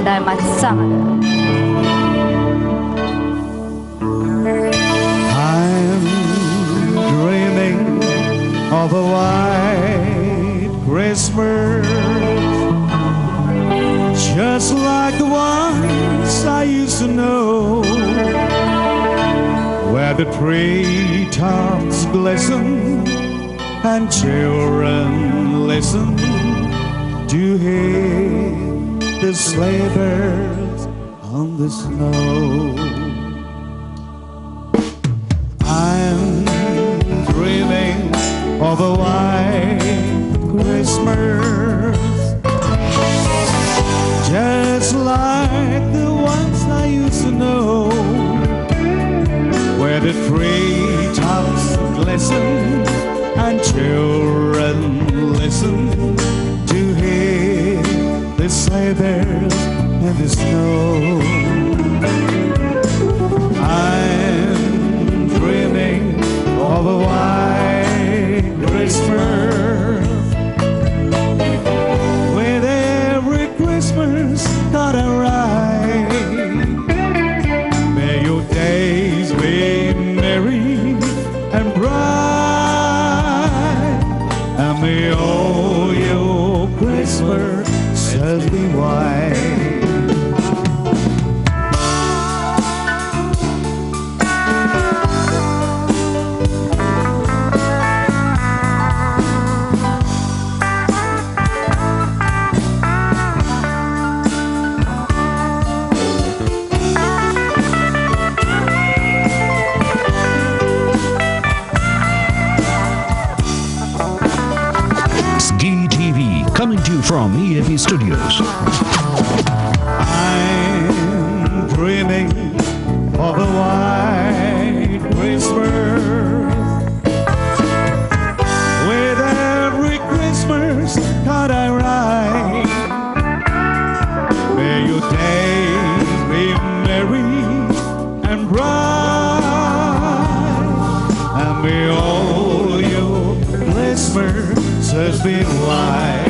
and I my son. I'm dreaming of a white Christmas, just like the ones I used to know, where the treetops glisten and children listen to hear the sleigh bells on the snow. I'm dreaming of a white Christmas, just like the ones I used to know, where the treetops glisten and children the sleigh bells in the snow. I'm dreaming of a white Christmas with every Christmas that. May your days be merry and bright, and may all your Christmases be we Ski coming to you from EFE Studios. I'm dreaming of a white Christmas with every Christmas that I write. May your days be merry and bright, and may all your white.